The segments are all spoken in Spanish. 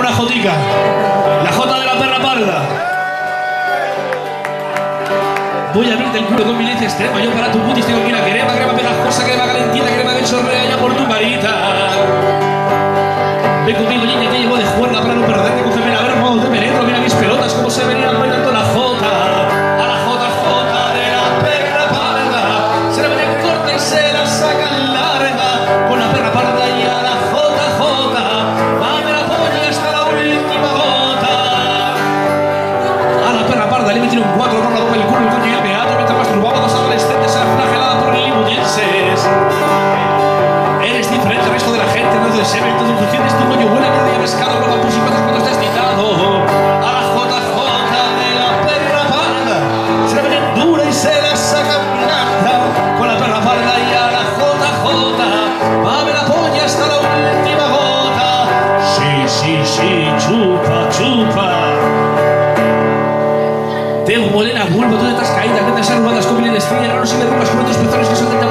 Una jotica. La jota de la perra parda. Voy a abrirte el culo con violencia extrema. Yo para tu putis tengo que ir a crema, crema pegajosa, crema calentita, crema que chorrea ya por tu marita. Ven conmigo, niña, te llevo de juerga para no perderte. și chupa, chupa. Ten un molén a bulbo, todas estas caídas, tantas arrugadas, como en el estrella, no se me rompas con otros pezones que son de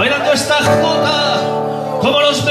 bailando esta jota como los